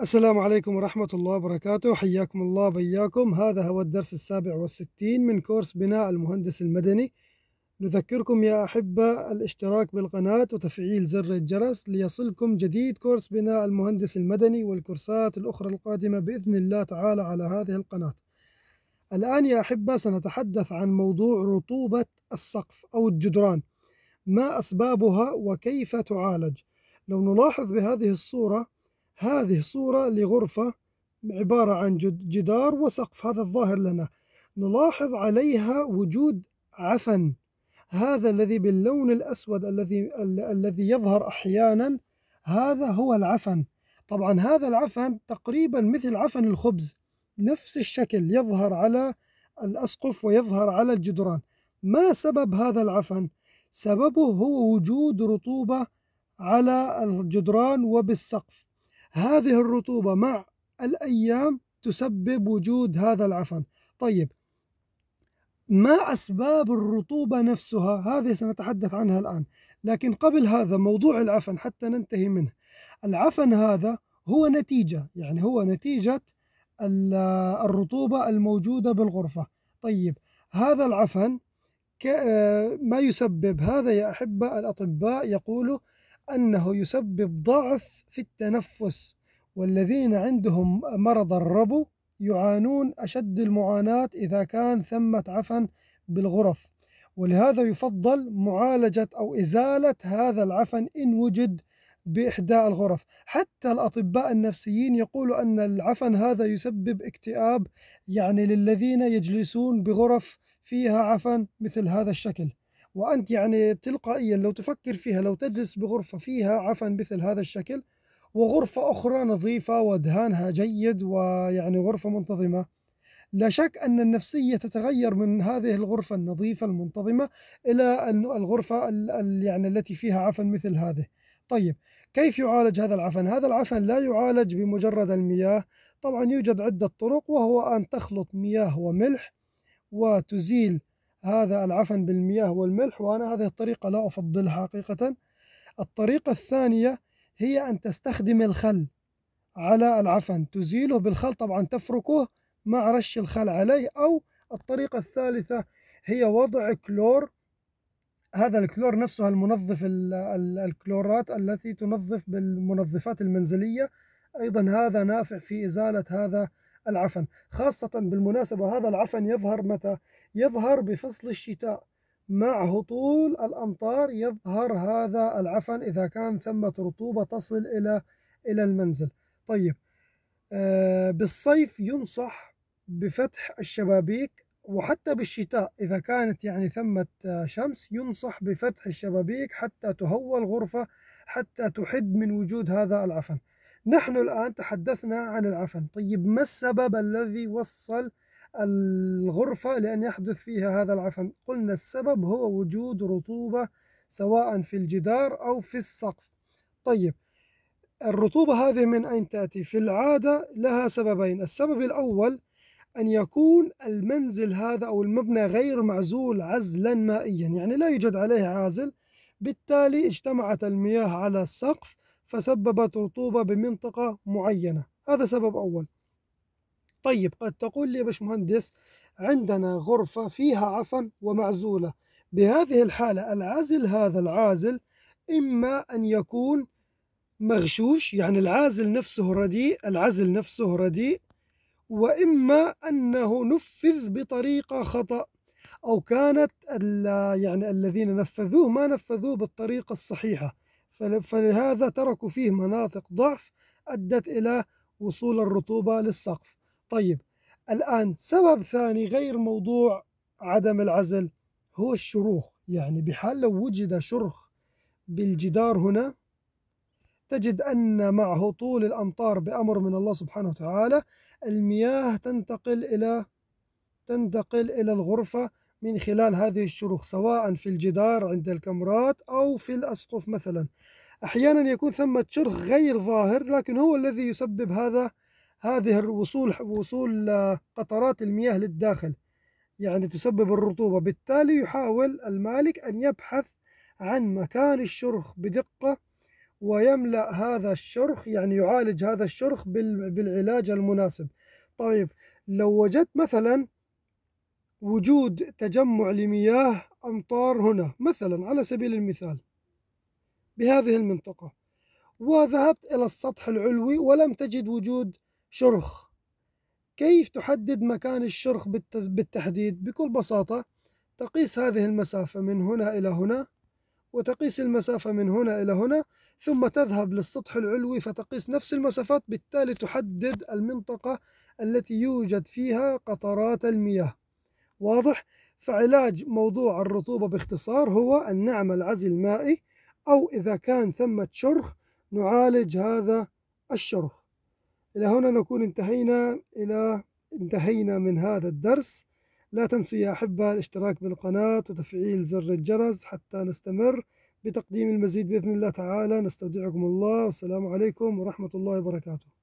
السلام عليكم ورحمة الله وبركاته. حياكم الله بياكم هذا هو الدرس السابع والستين من كورس بناء المهندس المدني. نذكركم يا أحبة الاشتراك بالقناة وتفعيل زر الجرس ليصلكم جديد كورس بناء المهندس المدني والكورسات الأخرى القادمة بإذن الله تعالى على هذه القناة. الآن يا أحبة سنتحدث عن موضوع رطوبة السقف أو الجدران. ما أسبابها وكيف تعالج؟ لو نلاحظ بهذه الصورة هذه صورة لغرفة عبارة عن جدار وسقف. هذا الظاهر لنا. نلاحظ عليها وجود عفن. هذا الذي باللون الأسود الذي الذي يظهر أحيانا هذا هو العفن. طبعا هذا العفن تقريبا مثل عفن الخبز نفس الشكل يظهر على الأسقف ويظهر على الجدران. ما سبب هذا العفن؟ سببه هو وجود رطوبة على الجدران وبالسقف. هذه الرطوبة مع الأيام تسبب وجود هذا العفن. طيب ما أسباب الرطوبة نفسها؟ هذه سنتحدث عنها الآن لكن قبل هذا موضوع العفن حتى ننتهي منه. العفن هذا هو نتيجة يعني هو نتيجة الرطوبة الموجودة بالغرفة. طيب هذا العفن ما يسبب؟ هذا يا أحبة الأطباء يقولوا أنه يسبب ضعف في التنفس والذين عندهم مرض الربو يعانون أشد المعاناة إذا كان ثمة عفن بالغرف. ولهذا يفضل معالجة أو إزالة هذا العفن إن وجد بإحدى الغرف. حتى الأطباء النفسيين يقولوا أن العفن هذا يسبب اكتئاب يعني للذين يجلسون بغرف فيها عفن مثل هذا الشكل. وأنت يعني تلقائيا لو تفكر فيها لو تجلس بغرفة فيها عفن مثل هذا الشكل وغرفة أخرى نظيفة ودهانها جيد ويعني غرفة منتظمة لا شك أن النفسية تتغير من هذه الغرفة النظيفة المنتظمة إلى الغرفة يعني التي فيها عفن مثل هذه طيب كيف يعالج هذا العفن؟ هذا العفن لا يعالج بمجرد المياه طبعا يوجد عدة طرق وهو أن تخلط مياه وملح وتزيل هذا العفن بالمياه والملح وأنا هذه الطريقة لا أفضلها حقيقة. الطريقة الثانية هي أن تستخدم الخل على العفن. تزيله بالخل طبعا تفركه مع رش الخل عليه أو الطريقة الثالثة هي وضع كلور. هذا الكلور نفسه المنظف الكلورات التي تنظف بالمنظفات المنزلية. أيضا هذا نافع في إزالة هذا العفن. خاصة بالمناسبة هذا العفن يظهر متى؟ يظهر بفصل الشتاء. مع هطول الأمطار يظهر هذا العفن إذا كان ثمة رطوبة تصل إلى إلى المنزل. طيب آه بالصيف ينصح بفتح الشبابيك وحتى بالشتاء إذا كانت يعني ثمة شمس ينصح بفتح الشبابيك حتى تهوى الغرفة حتى تحد من وجود هذا العفن. نحن الآن تحدثنا عن العفن. طيب ما السبب الذي وصل الغرفة لأن يحدث فيها هذا العفن؟ قلنا السبب هو وجود رطوبة سواء في الجدار أو في السقف. طيب الرطوبة هذه من أين تأتي؟ في العادة لها سببين. السبب الأول أن يكون المنزل هذا أو المبنى غير معزول عزلا مائيا يعني لا يوجد عليه عازل. بالتالي اجتمعت المياه على السقف فسببت رطوبة بمنطقة معينة. هذا سبب أول. طيب قد تقول لي يا باشمهندس عندنا غرفة فيها عفن ومعزولة. بهذه الحالة العازل هذا العازل إما أن يكون مغشوش يعني العازل نفسه رديء العزل نفسه رديء وإما أنه نفذ بطريقة خطأ أو كانت يعني الذين نفذوه ما نفذوه بالطريقة الصحيحة. فلهذا تركوا فيه مناطق ضعف أدت إلى وصول الرطوبة للسقف. طيب الآن سبب ثاني غير موضوع عدم العزل هو الشروخ. يعني بحال لو وجد شرخ بالجدار هنا تجد أن مع هطول الأمطار بأمر من الله سبحانه وتعالى. المياه تنتقل إلى تنتقل إلى الغرفة من خلال هذه الشروخ سواء في الجدار عند الكمرات أو في الأسقف مثلا. أحيانا يكون ثمة شرخ غير ظاهر لكن هو الذي يسبب هذا هذه الوصول وصول قطرات المياه للداخل. يعني تسبب الرطوبة. بالتالي يحاول المالك أن يبحث عن مكان الشرخ بدقة ويملأ هذا الشرخ يعني يعالج هذا الشرخ بالعلاج المناسب. طيب لو وجدت مثلا وجود تجمع لمياه أمطار هنا مثلا على سبيل المثال بهذه المنطقة. وذهبت إلى السطح العلوي ولم تجد وجود شرخ. كيف تحدد مكان الشرخ بالتحديد؟ بكل بساطة تقيس هذه المسافة من هنا إلى هنا وتقيس المسافة من هنا إلى هنا ثم تذهب للسطح العلوي فتقيس نفس المسافات بالتالي تحدد المنطقة التي يوجد فيها قطرات المياه. واضح؟ فعلاج موضوع الرطوبة باختصار هو أن نعمل عزل مائي أو إذا كان ثمة شرخ نعالج هذا الشرخ. إلى هنا نكون انتهينا إلى انتهينا من هذا الدرس. لا تنسوا يا أحبة الاشتراك بالقناة وتفعيل زر الجرس حتى نستمر بتقديم المزيد بإذن الله تعالى. نستودعكم الله. والسلام عليكم ورحمة الله وبركاته.